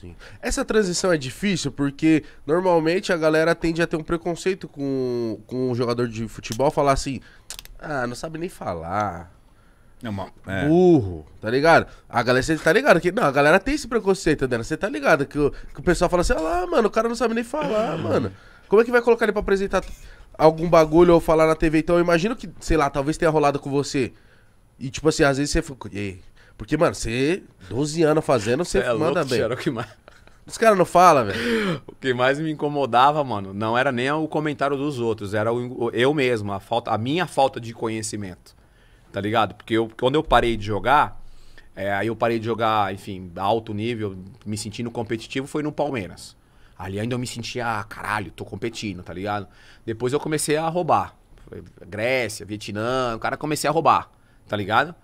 Sim. Essa transição é difícil porque normalmente a galera tende a ter um preconceito com, com um jogador de futebol, falar assim: ah, não sabe nem falar. É uma, é. Burro, tá ligado? A galera, você tá ligado? Que, não, a galera tem esse preconceito, Dana. Você tá ligado? Que, o- que o pessoal fala assim: ah lá, mano, o cara não sabe nem falar, mano. Como é que vai colocar ele pra apresentar algum bagulho ou falar na TV? Então eu imagino que, sei lá, talvez tenha rolado com você. E tipo assim, às vezes você ficou. "Ei", Porque, mano, você, 12 anos fazendo, você é manda louco, bem. Era o que mais. Os caras não falam, velho. O que mais me incomodava, mano, não era nem o comentário dos outros, era o- eu mesmo, a, falta, a minha falta de conhecimento. Tá ligado? Porque eu, quando eu parei de jogar, é, aí eu parei de jogar, enfim, alto nível, me sentindo competitivo, foi no Palmeiras. Ali ainda eu me sentia, ah, caralho, tô competindo, tá ligado? Depois eu comecei a roubar. Grécia, Vietnã, o cara comecei a roubar, tá ligado?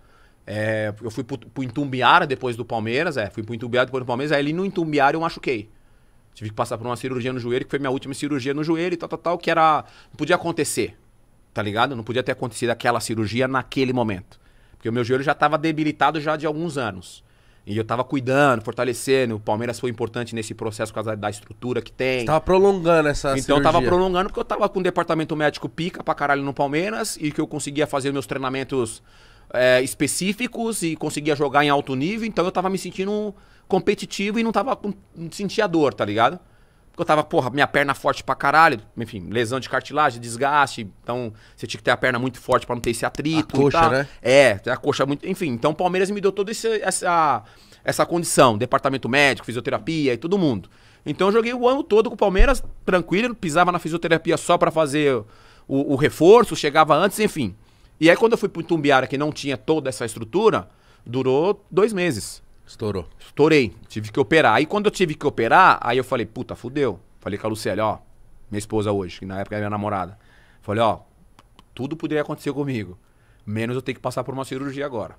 É, eu fui pro, pro Itumbiara depois do Palmeiras, é, fui pro Itumbiara depois do Palmeiras, aí ali no Itumbiara eu machuquei. Tive que passar por uma cirurgia no joelho, que foi minha última cirurgia no joelho e tal, tal, tal, que era. Não podia acontecer. Tá ligado? Não podia ter acontecido aquela cirurgia naquele momento. Porque o meu joelho já estava debilitado já de alguns anos. E eu tava cuidando, fortalecendo. O Palmeiras foi importante nesse processo por causa da, estrutura que tem. Tava prolongando essa Então eu tava cirurgia. prolongando porque eu tava com um departamento médico pica pra caralho no Palmeiras e que eu conseguia fazer meus treinamentos é, específicos e conseguia jogar em alto nível, então eu tava me sentindo competitivo e não tava com, não sentia dor, tá ligado? Porque eu tava, porra, minha perna forte pra caralho, enfim, lesão de cartilagem, desgaste, então você tinha que ter a perna muito forte pra não ter esse atrito A coxa, né? É, a coxa muito, enfim, então o Palmeiras me deu toda essa essa condição, departamento médico, fisioterapia e todo mundo. Então eu joguei o ano todo com o Palmeiras, tranquilo, pisava na fisioterapia só pra fazer o, o reforço, chegava antes, enfim. E aí quando eu fui pro Itumbiara, que não tinha toda essa estrutura, durou dois meses. Estourou. Estourei, tive que operar. Aí quando eu tive que operar, aí eu falei, puta, fudeu. Falei com a Lucélia, ó, minha esposa hoje, que na época era minha namorada. Falei, ó, tudo poderia acontecer comigo. Menos eu ter que passar por uma cirurgia agora.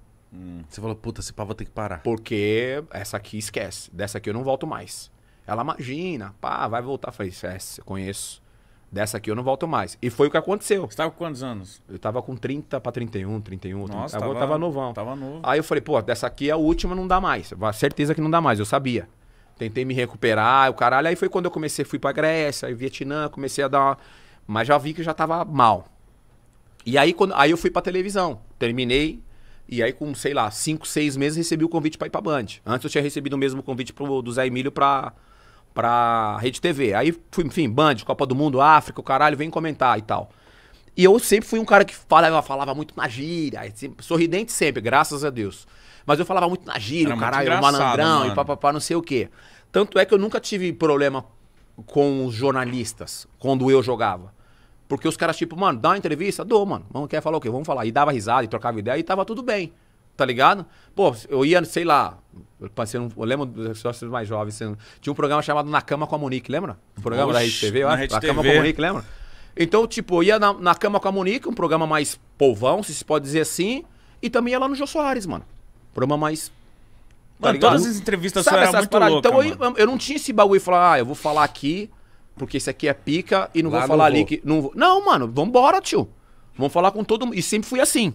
Você falou, puta, esse pau vou ter que parar. Porque essa aqui esquece. Dessa aqui eu não volto mais. Ela imagina, pá, vai voltar. Falei, eu conheço. Dessa aqui eu não volto mais. E foi o que aconteceu. Você tava com quantos anos? Eu tava com 30 pra 31, 31, Nossa, 30. Eu tava- tava novão. Tava novo. Aí eu falei, pô, dessa aqui é a última, não dá mais. Certeza que não dá mais, eu sabia. Tentei me recuperar, o caralho. Aí foi quando eu comecei, fui pra Grécia, aí Vietnã, comecei a dar uma... Mas já vi que já tava mal. E aí, quando... aí eu fui pra televisão. Terminei. E aí, com, sei lá, cinco, seis meses, recebi o convite pra ir pra Band. Antes eu tinha recebido o mesmo convite pro, do Zé Emílio pra, pra Rede TV. Aí fui, enfim, Band, Copa do Mundo, África, o caralho, vem comentar e tal. E eu sempre fui um cara que falava, falava muito na gíria, sorridente sempre, graças a Deus. Mas eu falava muito na gíria, Era o caralho, o malandrão mano. e papapá, não sei o quê. Tanto é que eu nunca tive problema com os jornalistas quando eu jogava. Porque os caras, tipo, mano, dá uma entrevista? Dou, mano. Vamos, quer falar o quê? Vamos falar. E dava risada e trocava ideia e tava tudo bem. Tá ligado? Pô, eu ia, sei lá. Eu, passei um- eu lembro dos sócios mais jovens. assim, Tinha um programa chamado Na Cama com a Monique, lembra? Um programa da Oxe, Rede TV, na. Rede Na Cama com a Monique, lembra? Então, tipo, eu ia na, na Cama com a Monique, um programa mais povão, se se pode dizer assim. E também ia lá no Jô Soares, mano. Programa mais Mano, ligado? todas as entrevistas Sabe suas eram muito paradas? loucas, Então eu, mano. eu não tinha esse bagulho de falar, ah, eu vou falar aqui, porque esse aqui é pica e não Lá vou não falar ali vou. que. Não, vou. não, mano, vambora, tio. Vamos falar com todo mundo. E sempre fui assim.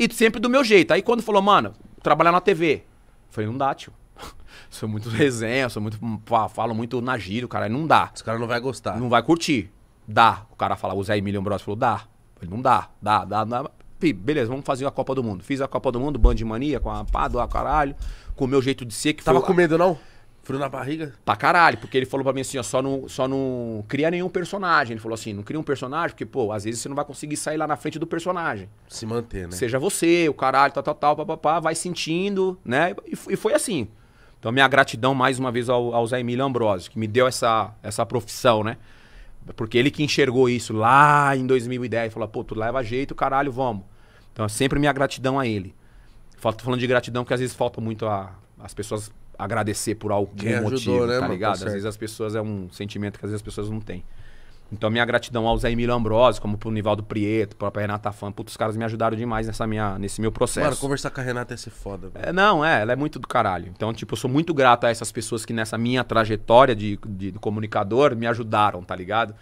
E sempre do meu jeito. Aí quando falou, mano, trabalhar na TV. Falei, não dá, tio. Sou muito resenha, sou muito. Falo muito na gíria, cara. Não dá. Os caras não vão gostar. Não vai curtir. Dá. O cara fala, o Zé Emílio Ambrosio falou, dá. Falei, não dá, dá, dá, dá. Beleza, vamos fazer a Copa do Mundo. Fiz a Copa do Mundo, Band de Mania, com a pá do caralho, com o meu jeito de ser, que Tava foi com medo, não? Frio na barriga? Pra caralho, porque ele falou pra mim assim, ó, só não, só não cria nenhum personagem. Ele falou assim, não cria um personagem, porque, pô, às vezes você não vai conseguir sair lá na frente do personagem. Se manter, né? Seja você, o caralho, tal, tal, tal, papapá, vai sentindo, né? E, e foi assim. Então, minha gratidão mais uma vez ao, ao Zé Emílio Ambrosio, que me deu essa, essa profissão, né? Porque ele que enxergou isso lá em 2010, falou, pô, tu leva jeito, caralho, vamos. Então, é sempre minha gratidão a ele. Fal- Tô falando de gratidão porque às vezes falta muito a, as pessoas agradecer por algum Quem ajudou, motivo, né, tá mano? ligado? Tá às vezes as pessoas é um sentimento que às vezes as pessoas não têm. Então, minha gratidão ao Zé Emílio Ambrosio, como pro Nivaldo Prieto, própria Renata Fã. Putz, os caras me ajudaram demais nessa minha, nesse meu processo. Mano, conversar com a Renata ia ser foda, velho. É, não, é, ela é muito do caralho. Então, tipo, eu sou muito grato a essas pessoas que nessa minha trajetória de, de, de comunicador me ajudaram, tá ligado?